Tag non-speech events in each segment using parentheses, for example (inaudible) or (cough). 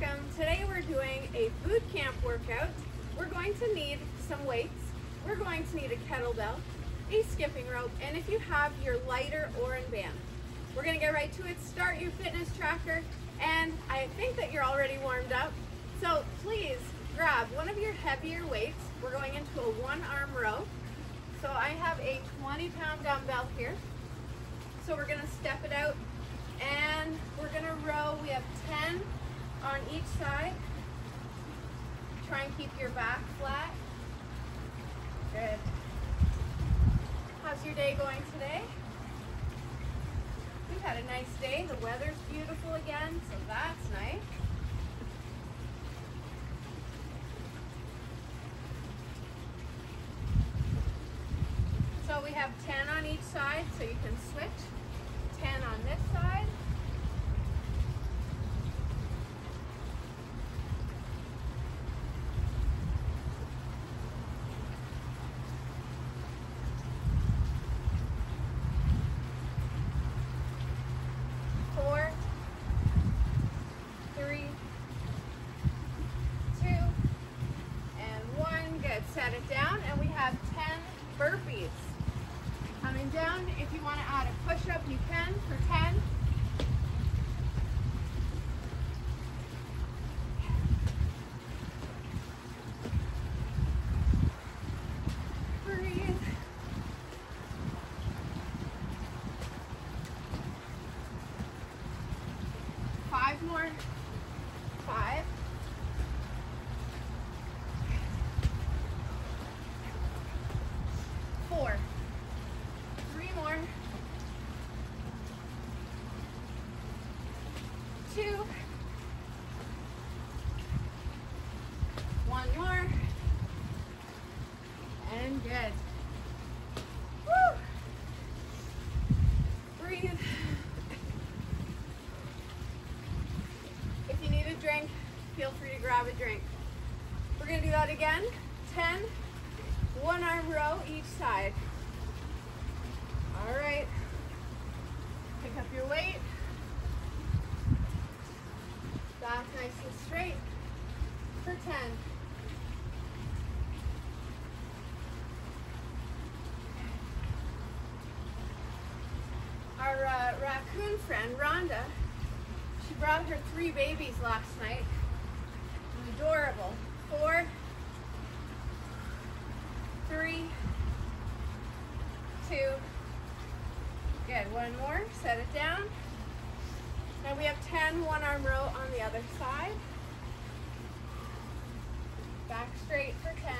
welcome. Today we're doing a boot camp workout. We're going to need some weights. We're going to need a kettlebell, a skipping rope, and if you have your lighter orange band. We're gonna get right to it. Start your fitness tracker, and I think that you're already warmed up. So please grab one of your heavier weights. We're going into a one arm row. So I have a 20 pound dumbbell here. So we're gonna step it out and we're gonna row. We have 10 on each side. Try and keep your back flat. Good. How's your day going today? We've had a nice day. The weather's beautiful again, so that's nice. So we have 10 on each side, so you can switch. 10 on this side. Four, three, two, and one. Good. Set it down, and we have 10 burpees. Coming down, if you want to add a push-up, you can for 10. Breathe. Five more. Five. Four. Three more. Two. One more. And good. Woo! Breathe. Feel free to grab a drink. We're gonna do that again. 10, one arm row each side. All right. Pick up your weight. Back nice and straight for 10. Our uh, raccoon friend, Rhonda, she brought her three babies last night. Adorable. Four, three, two, good. One more, set it down. And we have 10 one arm row on the other side. Back straight for 10.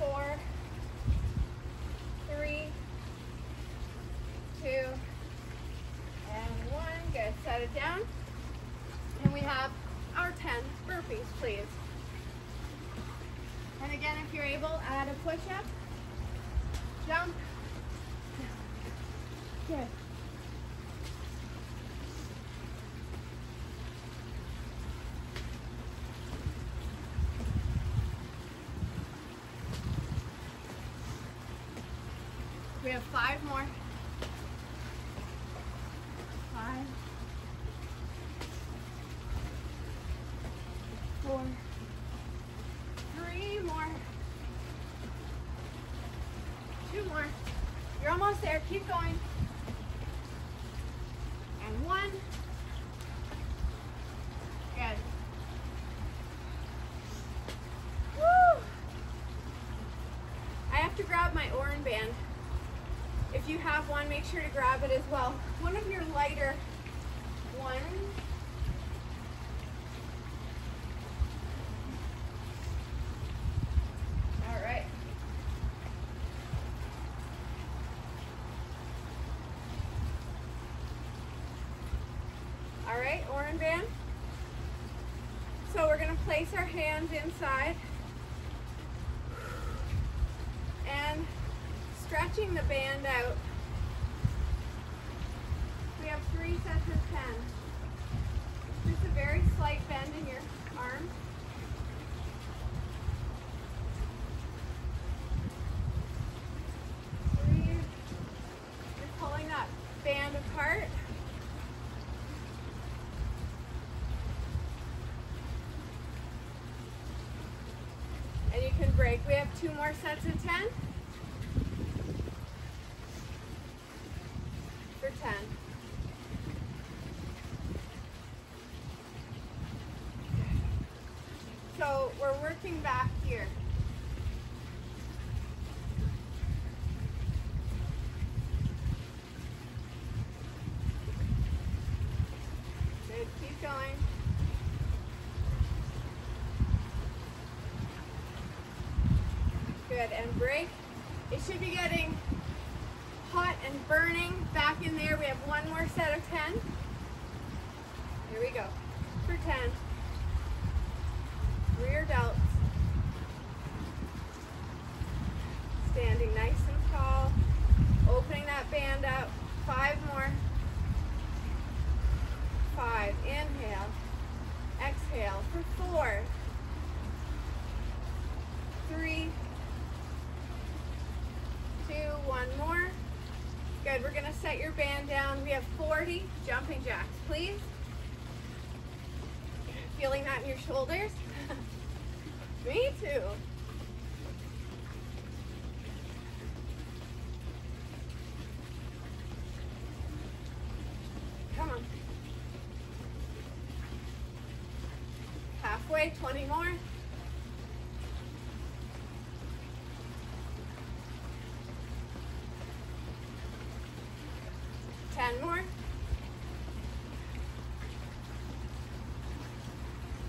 Four, three, two, and one. Good. Set it down. And we have our 10 burpees, please. And again, if you're able, add a push-up, jump. Good. We have five more. Five. Four. Three more. Two more. You're almost there. Keep going. And one. Good. Woo! I have to grab my orange band. If you have one, make sure to grab it as well. One of your lighter ones. All right. All right, orange band. So we're gonna place our hands inside stretching the band out. We have three sets of 10. Just a very slight bend in your arm. You're pulling that band apart. And you can break. We have two more sets of 10. Back here. Good, keep going. Good, and break. It should be getting hot and burning back in there. We have one more set of 10. Here we go, for 10. Band up. Five more. Five. Inhale. Exhale for four. Three. Two. One more. Good. We're going to set your band down. We have 40 jumping jacks, please. Feeling that in your shoulders? (laughs) Me too. Come on. Halfway, 20 more. Ten more.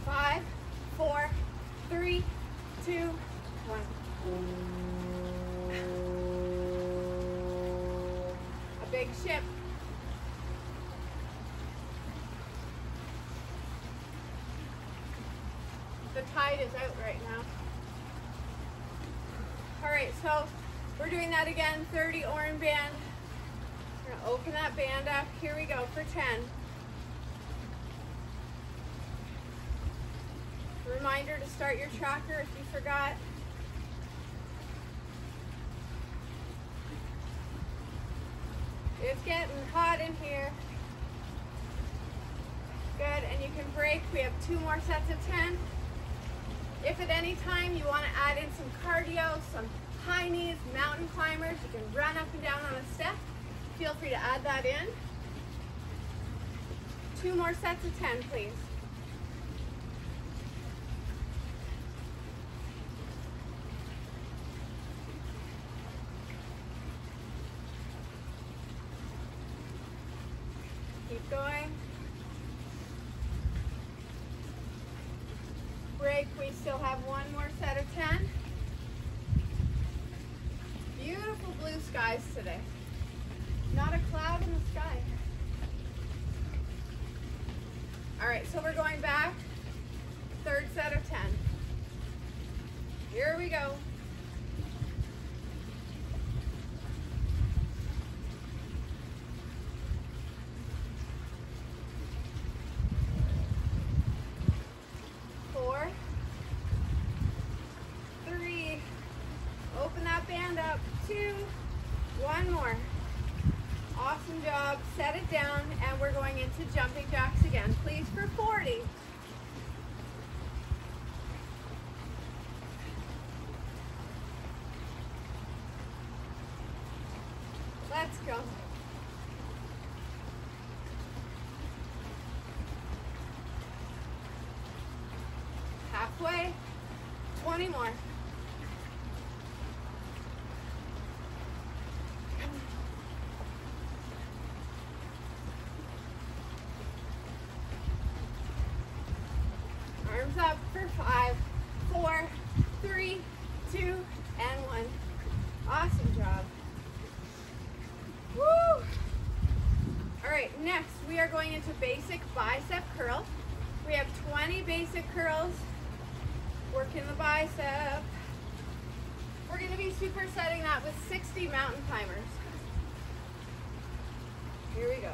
Five, four, three, two, one. A big ship. Tide is out right now. All right, so we're doing that again, 30 orange band. We're gonna open that band up. Here we go for 10. Reminder to start your tracker if you forgot. It's getting hot in here. Good, and you can break. We have two more sets of 10. If at any time you want to add in some cardio, some high knees, mountain climbers, you can run up and down on a step, feel free to add that in. Two more sets of 10, please. Keep going. Break, we still have one more set of 10. Beautiful blue skies today. Not a cloud in the sky. All right, so we're going back. Third set of 10. Here we go. Four. Three. Open that band up. Two. One more. Awesome job. Set it down, and we're going into jumping jacks again. Please for 40. Let's go. Halfway. 20 more. Arms up for five, four, three, two, and one. Awesome job. Woo! All right, next we are going into basic bicep curl. We have 20 basic curls. Working the bicep. We're gonna be supersetting that with 60 mountain climbers. Here we go.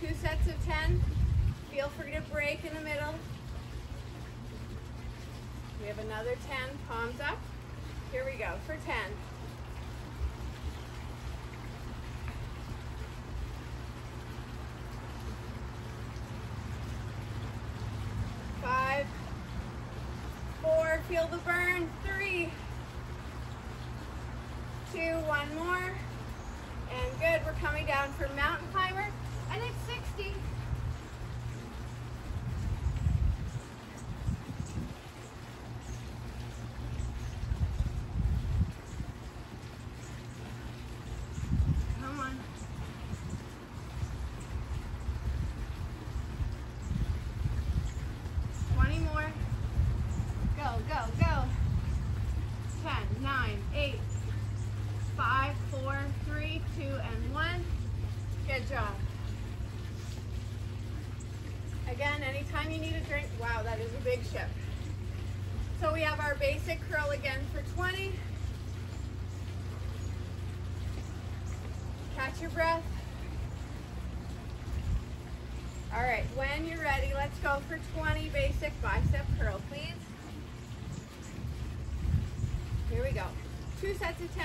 Two sets of 10. Feel free to break in the middle. We have another 10, palms up. Here we go for 10. Five, four, feel the burn, three, two, one more, and good. We're coming down for mountain climber, and it's 60. Come on. Twenty more. Go, go, go. Ten, nine, eight, five, four, three, two, and one. Good job. Again, anytime you need a drink, wow, that is a big shift. So we have our basic curl again for 20. Catch your breath. All right, when you're ready, let's go for 20 basic bicep curl, please. Here we go. Two sets of 10.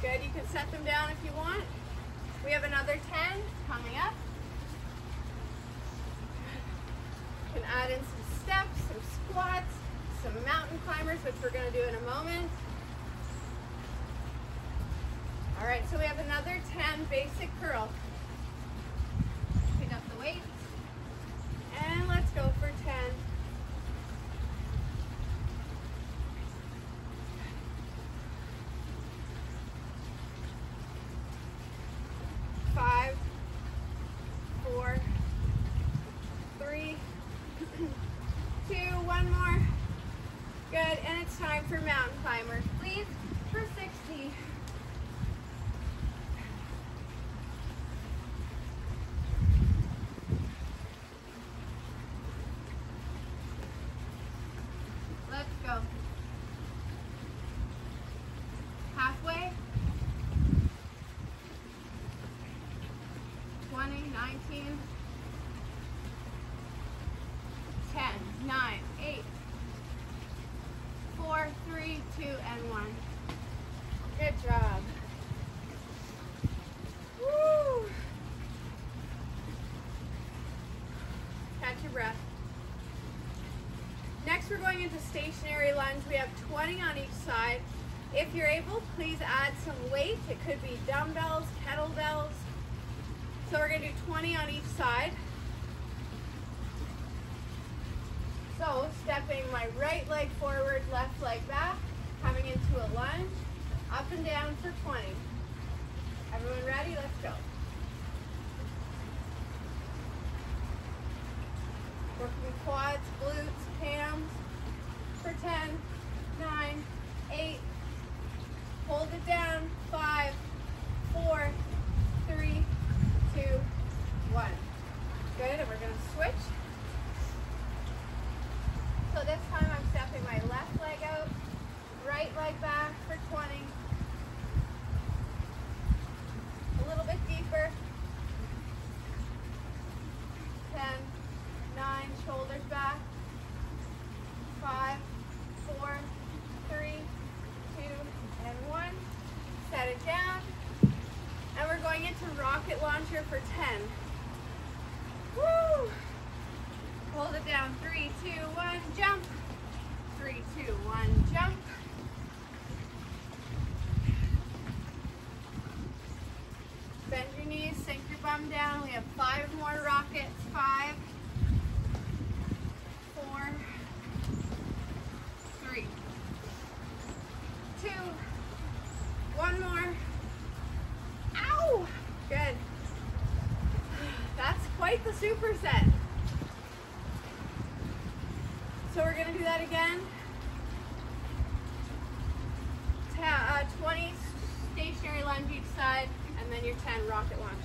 Good, you can set them down if you want. We have another 10 coming up. You can add in some steps, some squats, some mountain climbers, which we're gonna do in a moment. All right, so we have another 10 basic curl. Pick up the weights, and let's go for 10. Five, four, three, two, one more. Good, and it's time for mountain climber. Please, for 60. Let's go. Halfway. 20, 19, 10, 9, 8, 4, 3, 2, and 1. Good job. Woo! Catch your breath. Next, we're going into stationary lunge. We have 20 on each side. If you're able, please add some weight. It could be dumbbells, kettlebells. So we're going to do 20 on each side. So stepping my right leg forward, left leg back, coming into a lunge, up and down for 20. Everyone ready? Let's go. Working quads, glutes, hams for 10, 9, 8, hold it down, 5, 4, 3, two, one. Good, and we're gonna switch. So this time I'm stepping my left leg out, right leg back for 20. A little bit deeper. 10, 9, shoulders back. 5, 4, 3, 2, and 1. Set it down. And we're going into rocket launcher for 10. Woo! Hold it down. Three, two, one, jump. Three, two, one, jump. Bend your knees, sink your bum down. We have five more rockets. Five, four, three, two, one more. Ow! Good. The superset. So we're gonna do that again. Ta uh, 20 stationary lunge each side, and then your 10 rocket launcher.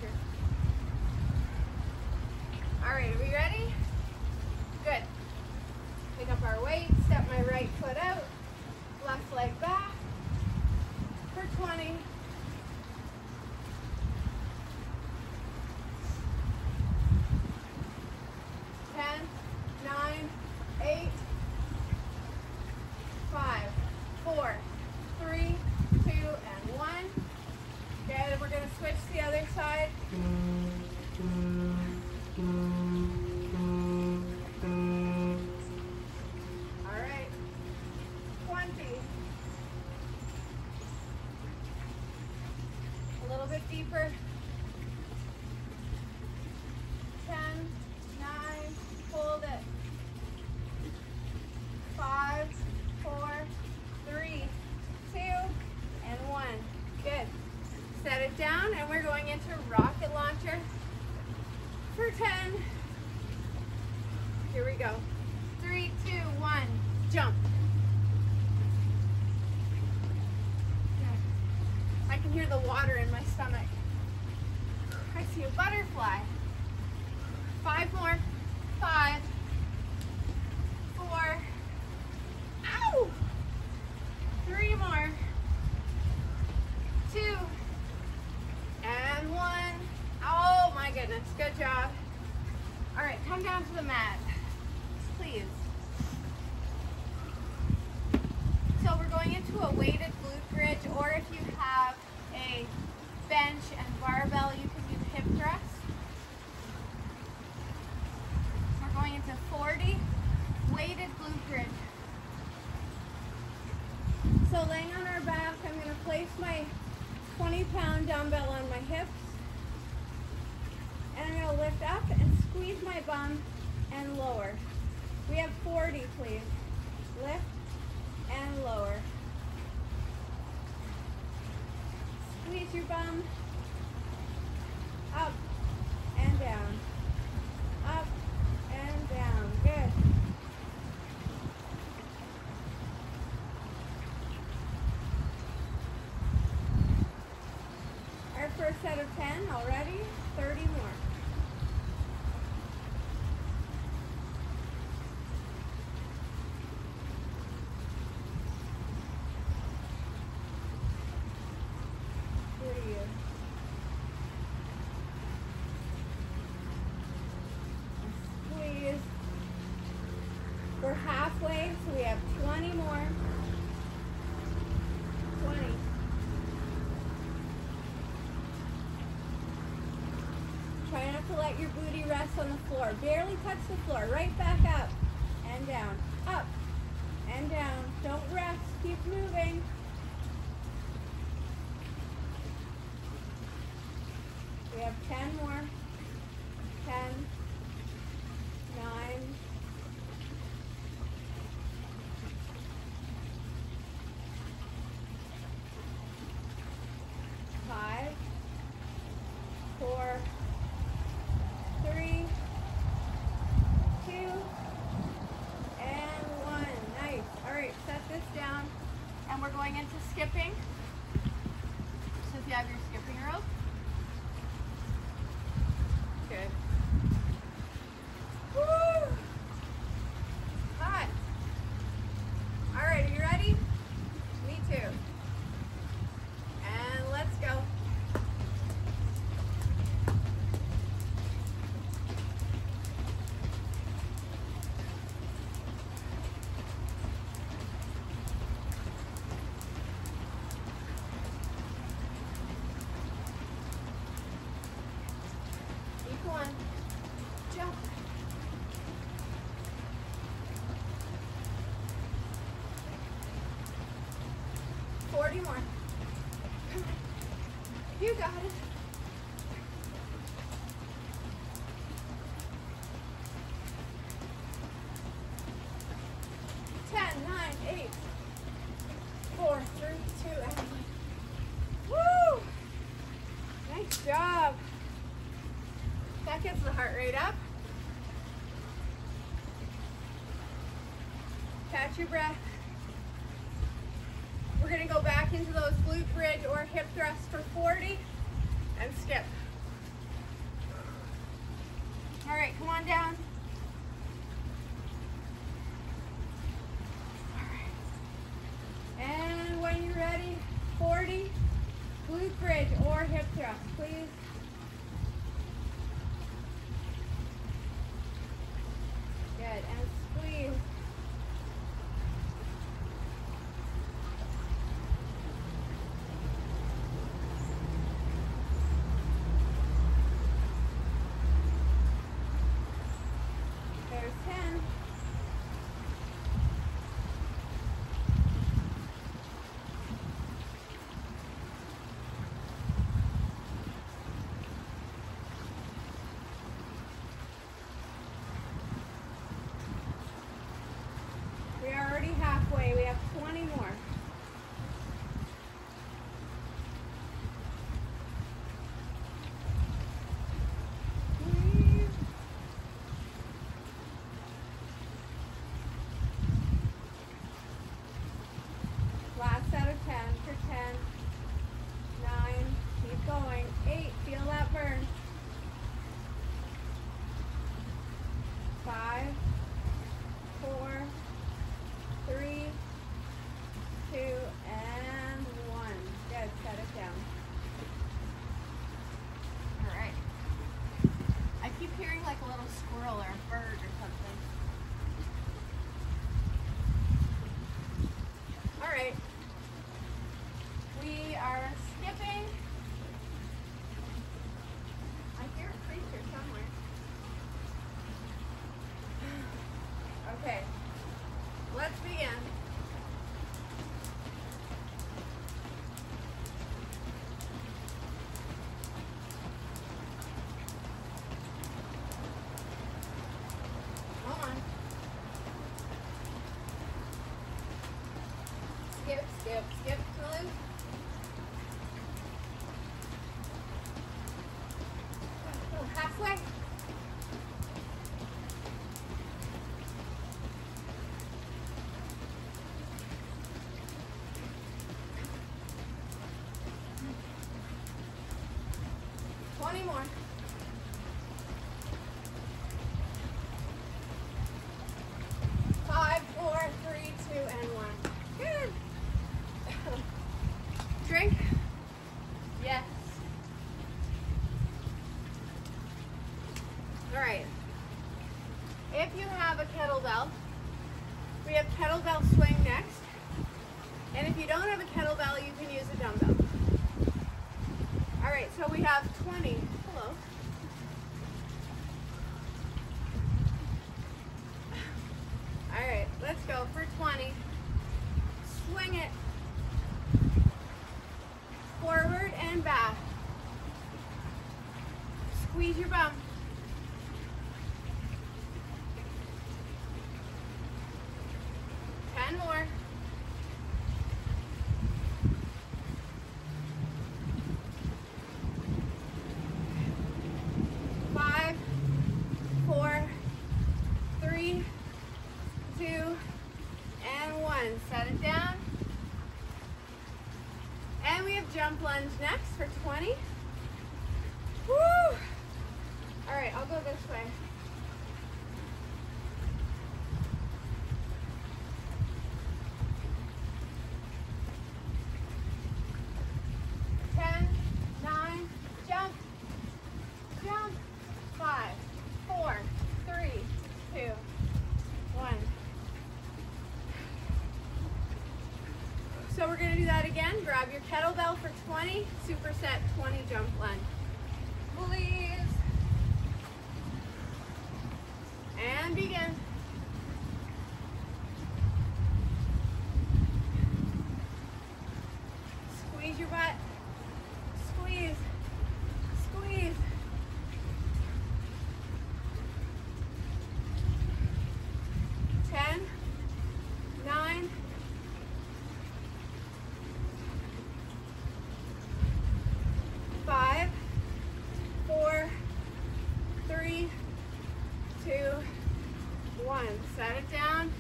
Down and we're going into rocket launcher for 10. Here we go. Three, two, one, jump. I can hear the water in my stomach. I see a butterfly. Five more. Five. Four. Ow! Three more. Two. And one. Oh my goodness. Good job. All right, come down to the mat, please. So we're going into a weighted glute bridge, or if you have a bench and barbell, you can do hip thrust. We're going into 40 weighted glute bridge. So laying on our back, I'm going to place my 20 pound dumbbell on my hips. And I'm going to lift up and squeeze my bum and lower. We have 40, please. Lift and lower. Squeeze your bum. Up and down. Up and down. Good. Our first set of 10 already. 30 more. Breathe. Squeeze. We're halfway, so we have 20 more. 20. Try not to let your booty rest on the floor. Barely touch the floor. Right back up and down. Up and down. Don't rest. Keep moving. We have 10 more. 10, 9, five, four, three, two, and one. Nice. All right, set this down, and we're going into skipping. So if you have your skipping rope, good. Woo! Hot. All right, are you ready? Me too. And let's go. Keep one. Jump. Forty more. Come on. You got it. Ten, nine, eight, four, three, two, and one. Woo! Nice job. That rate up. Catch your breath. We're gonna go back into those glute bridge or hip thrusts for 40 and skip. All right, come on down. And when you're ready, 40 glute bridge or hip thrust, please. squirrel Skip, skip, skip to loop. Oh, halfway. Twenty more. Five, four, three, two, and one. Good. Drink. Yes. All right. If you have a kettlebell, we have kettlebell swing next. And if you don't have a kettlebell, you can use a dumbbell. All right, so we have 20. Hello. All right, let's go for 20. Swing it. Forward and back. Squeeze your bum. Ten more. Five, four, three, two, and one. Set it down. And we have jump lunge next for 20. Woo! All right, I'll go this way. Ten, nine, jump, jump. Five, four, three, two, one. So we're gonna do that again. Grab your kettlebell for 20, superset 20 jump lunge. Please. And begin. Squeeze your butt. Squeeze. Squeeze. Ten, nine, five, four, three, two, one. Set it down.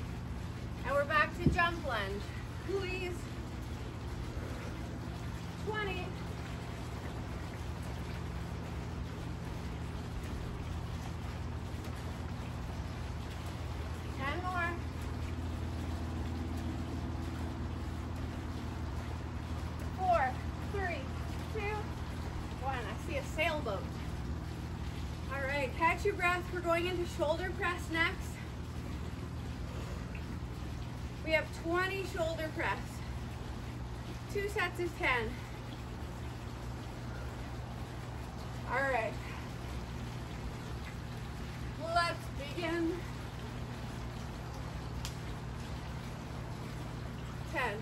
And we're back to jump lunge. Please. 20. Ten more. Four, three, two, one. I see a sailboat. All right, catch your breath. We're going into shoulder press next. We have 20 shoulder press. Two sets of 10. All right. Let's begin. 10.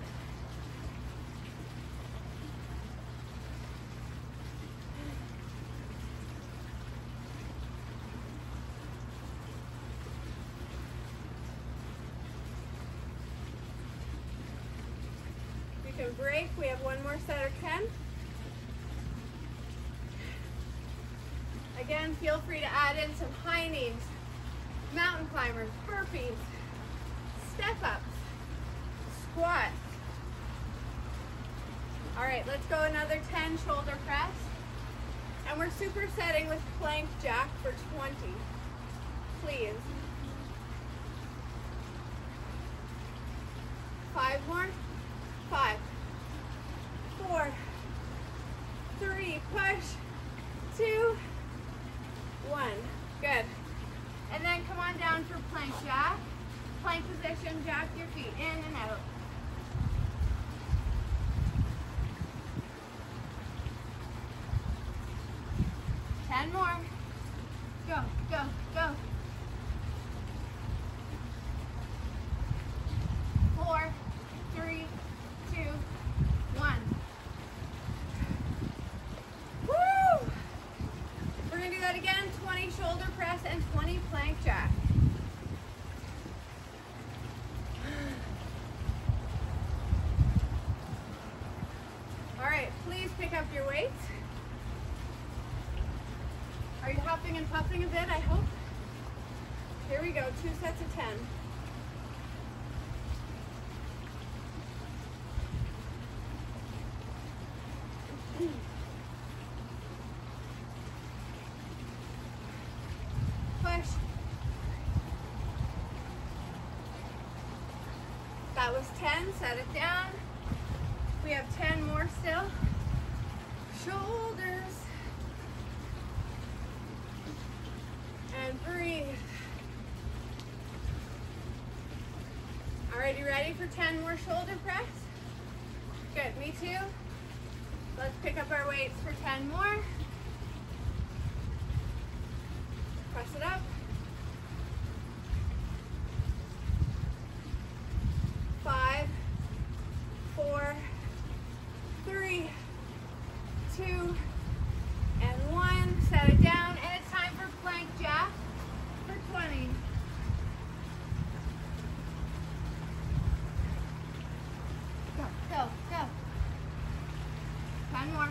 Break. We have one more set of 10. Again, feel free to add in some high knees, mountain climbers, burpees, step ups, squats. All right, let's go another 10 shoulder press. And we're supersetting with plank jack for 20. Please. Five more. Five, four, three, push, two, one. Good. And then come on down for plank jack. Plank position, jack your feet in and out. Ten more. Go, go, go. please pick up your weights. Are you huffing and puffing a bit, I hope? Here we go, two sets of 10. (clears throat) Push. That was 10, set it down. We have 10 more still. Shoulders. And breathe. Alright, you ready for 10 more shoulder press? Good, me too. Let's pick up our weights for 10 more. Press it up. Five, four, three, two, and one. Set it down, and it's time for plank jack for 20. Go, go, go. 10 more.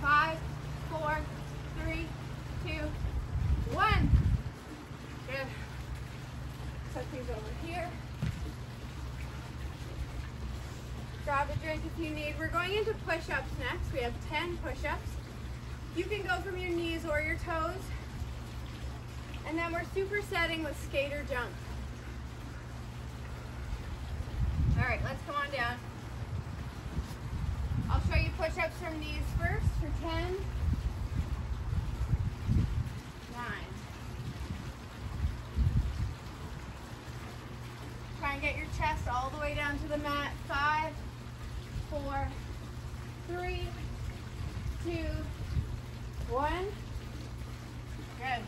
Five, four, three, two, one. Good. Set these over here. Grab a drink if you need. We're going into push-ups next. We have 10 push-ups. You can go from your knees or your toes. And then we're supersetting with skater jump. All right, let's come on down. I'll show you push-ups from knees first for 10, 9. Try and get your chest all the way down to the mat. Five, four, three, two, one. Good.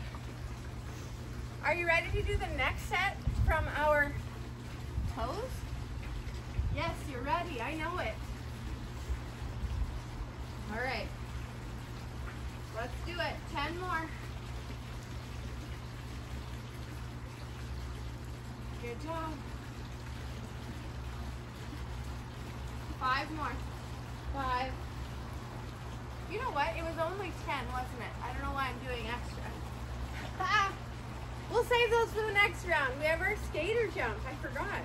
Are you ready to do the next set from our toes? Yes, you're ready. I know it. All right. Let's do it. 10 more. Good job. Five more. Five. You know what? It was only 10, wasn't it? I don't know why I'm doing extra. Ah! We'll save those for the next round. We have our skater jump. I forgot.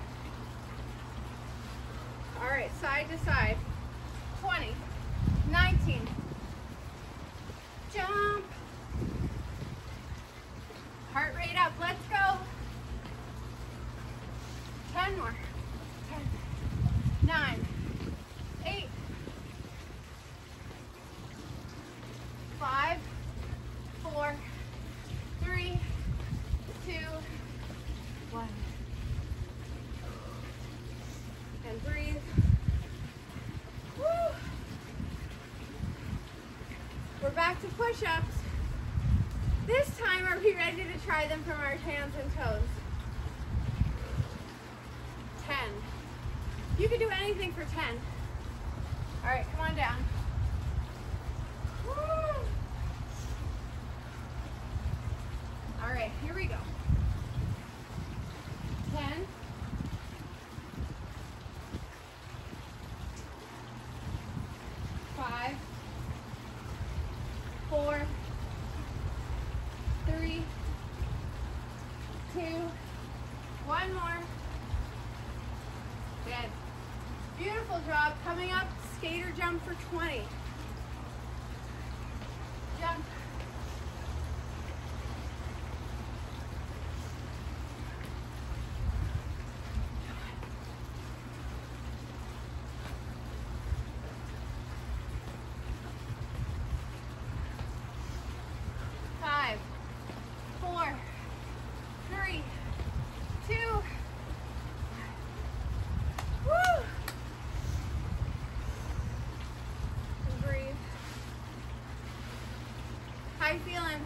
All right, side to side. 20, 19. Jump. Heart rate up. Let's go. 10 more. 10, 9, 8, 5, 4, 3, 2, 1. And breathe. Woo. We're back to push-ups. This time, are we ready from our hands and toes? 10. You can do anything for 10. All right, come on down. Woo. All right, here we go. 10. Five. Four. Three. Two. One more. Good. Job. Coming up, skater jump for 20. Jump. Five, four, three, two, Woo! And breathe. How you feeling?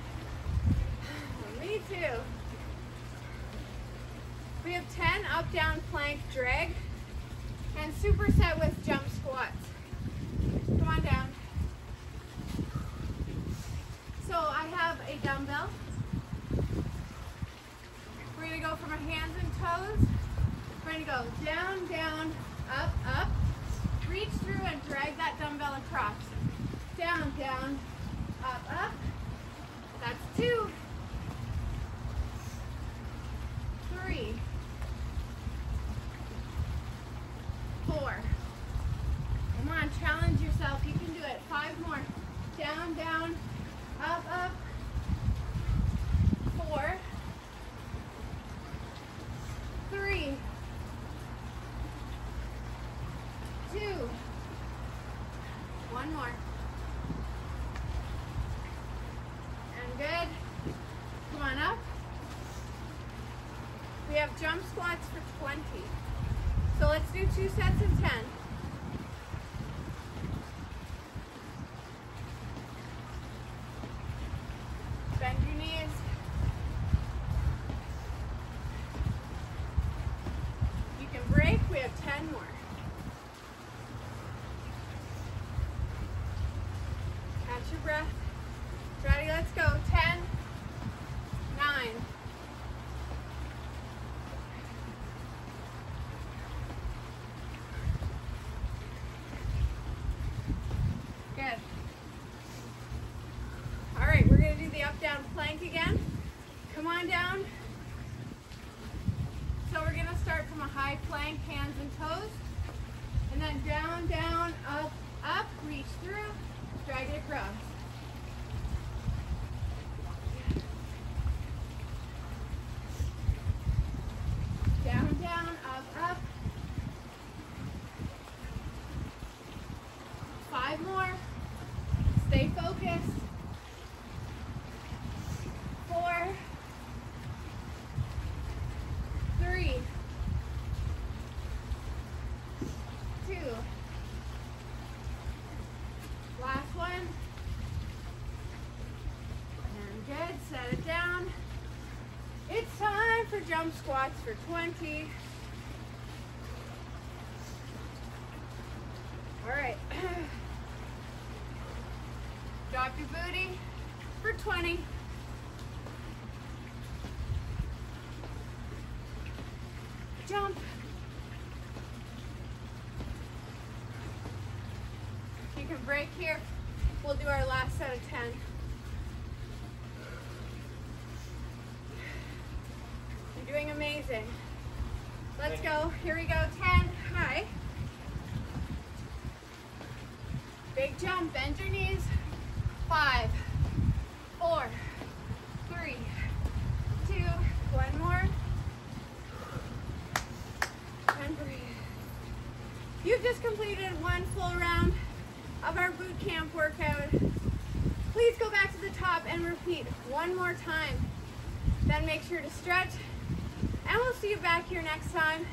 Me too. We have 10 up, down, plank, drag, and superset with jump squats. Come on down. So I have a dumbbell. We're gonna go from our hands and toes We're gonna go down, down, up, up. Reach through and drag that dumbbell across. Down, down, up, up. That's two. Three. Four. Come on, challenge yourself. You can do it. Five more. Down, down, up, up. Four. Three. Two. One more. And good. Come on up. We have jump squats for 20. So let's do two sets of 10. Bend your knees. You can break. We have 10 more. Catch your breath. Ready? Let's go. 10, 9, Good. All right, we're gonna do the up down plank again. Come on down. So we're gonna start from a high plank, hands and toes. And then down, down, up, up, reach through, drag it across. Down, down, up, up. Five more. Two. Last one. And good. Set it down. It's time for jump squats for 20. All right. (clears throat) Your booty for 20. Jump. You can break here. We'll do our last set of 10. You're doing amazing. Let's go. Here we go. 10. High. Big jump. Bend your knees. Five, four, three, two, one more. And breathe. You've just completed one full round of our boot camp workout. Please go back to the top and repeat one more time. Then make sure to stretch. And we'll see you back here next time.